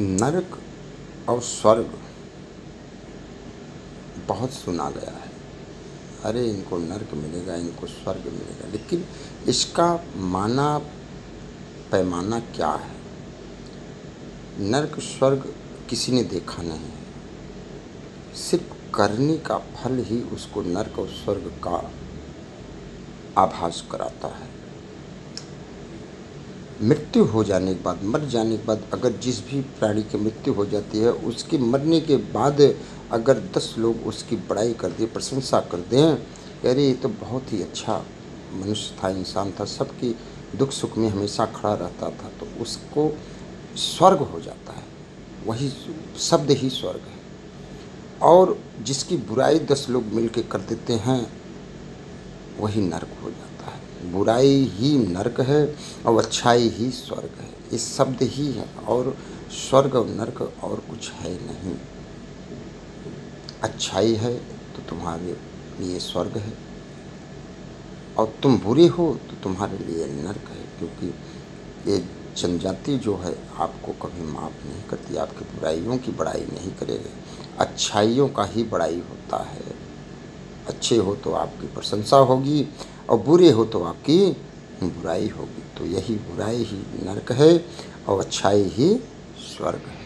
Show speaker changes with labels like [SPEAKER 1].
[SPEAKER 1] नरक और स्वर्ग बहुत सुना गया है। अरे, इनको नरक मिलेगा, इनको स्वर्ग मिलेगा, लेकिन इसका माना, पैमाना क्या है? नरक, स्वर्ग किसी ने देखा नहीं सिर्फ़ करने का फल ही उसको नरक और स्वर्ग का आभास कराता है। मृत्यु हो जाने के बाद, मर जाने के बाद अगर जिस भी प्राणी की मृत्यु हो जाती है, उसके मरने के बाद अगर दस लोग उसकी बड़ाई कर दें, प्रशंसा कर दें, अरे ये तो बहुत ही अच्छा मनुष्य था, इंसान था, सबकी दुख सुख में हमेशा खड़ा रहता था तो उसको स्वर्ग हो जाता है। वही शब्द ही स्वर्ग है। और जिसकी बुराई दस लोग मिल के कर देते हैं, वही नर्क हो जाता है। बुराई ही नर्क है और अच्छाई ही स्वर्ग है। ये शब्द ही है और स्वर्ग और नर्क और कुछ है नहीं। अच्छाई है तो तुम्हारे लिए स्वर्ग है और तुम बुरे हो तो तुम्हारे लिए नर्क है, क्योंकि ये जनजाति जो है आपको कभी माफ़ नहीं करती, आपकी बुराइयों की बड़ाई नहीं करेगी। अच्छाइयों का ही बड़ाई होता है। अच्छे हो तो आपकी प्रशंसा होगी और बुरे हो तो आपकी बुराई होगी। तो यही बुराई ही नरक है और अच्छाई ही स्वर्ग है।